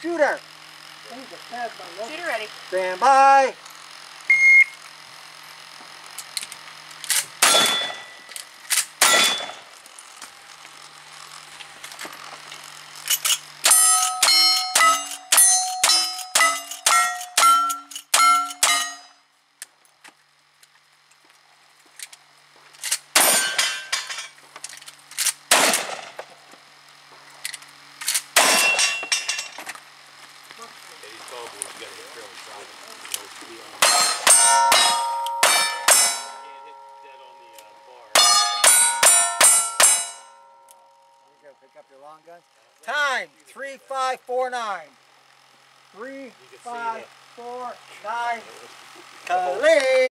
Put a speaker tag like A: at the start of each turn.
A: Shooter.
B: Shooter ready.
A: Stand by. Pick up your long guns. Time three five four nine. Three five four nine.